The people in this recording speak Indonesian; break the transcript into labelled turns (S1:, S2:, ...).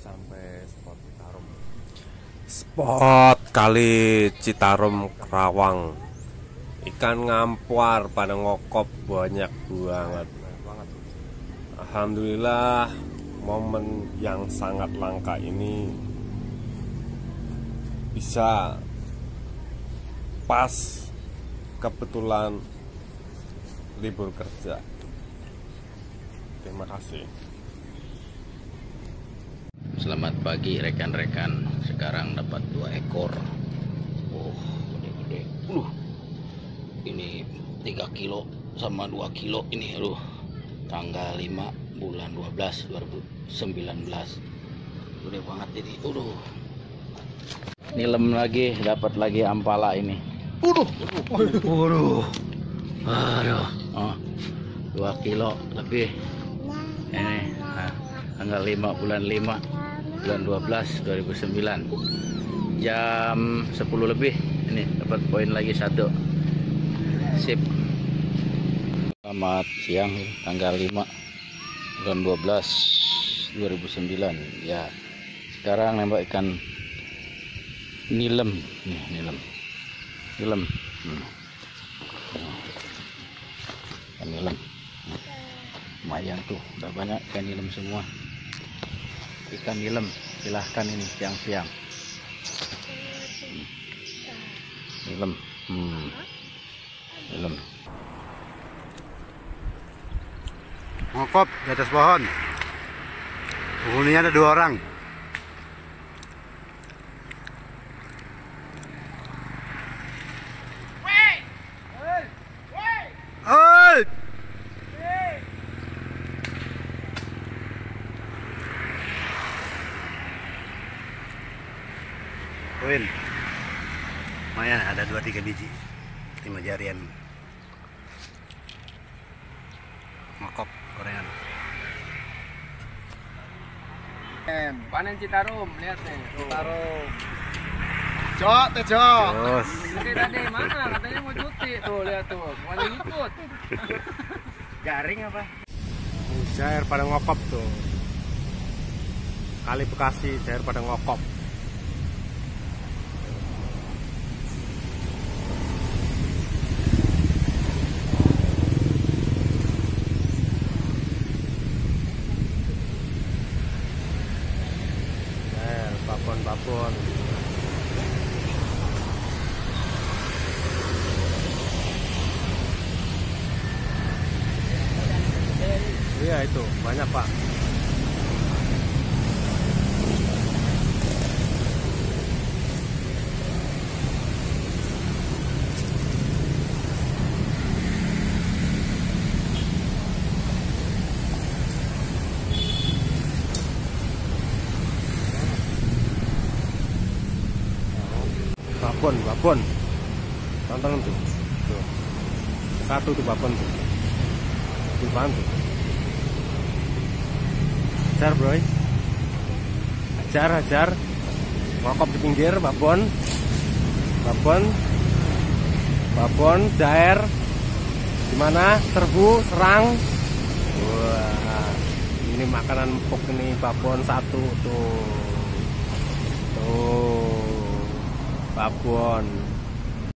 S1: sampai spot Citarum. Spot kali Citarum Kerawang. Ikan ngampuar pada ngokop banyak banget. Alhamdulillah momen yang sangat langka ini bisa pas kebetulan libur kerja. Terima kasih
S2: Selamat pagi rekan-rekan. Sekarang dapat dua ekor. Oh, gede-gede. Uh, ini 3 kilo sama 2 kilo ini. Aduh, tanggal 5 bulan 12 2019. Gede banget ini. Aduh. Nilem lagi, dapat lagi ampala ini. Aduh, aduh, aduh. Oh, 2 kilo lebih. Ini, nah, tanggal 5 bulan 5 bulan 12 2009 jam 10 lebih ini dapat poin lagi satu. Sip. Selamat siang tanggal 5 bulan 12 2009 ya sekarang nembak ikan nilem. Nih nilem. Nilem. Hmm. ikan nilem. Hmm. lumayan tuh udah banyak ikan nilem semua ikan nilem silahkan ini siang-siang. Nilem hmm. nilem.
S3: Ngokop di atas pohon. Penghuninya ada dua orang Win. Lumayan ada 2 3 biji. 5 jarian. Ngokop gorengan.
S4: Panen Citarum, lihat nih. Citarum. Cok, teh cok.
S3: Terus
S4: Tadi tadi mana? Katanya mau cuti tuh, lihat tuh. Mau ikut. Garing apa?
S1: Jair pada ngokop tuh Kali Bekasi Jair pada ngokop Jair, babon-babon Iya itu, banyak pak babon babon. Tonton tuh tuh. Satu tuh babon tuh. Apaan tuh? Hajar bro. Hajar hajar ngokop di pinggir babon. Babon. Babon jair. Gimana serbu serang. Wah ini makanan empuk nih babon satu tuh. Tuh Babon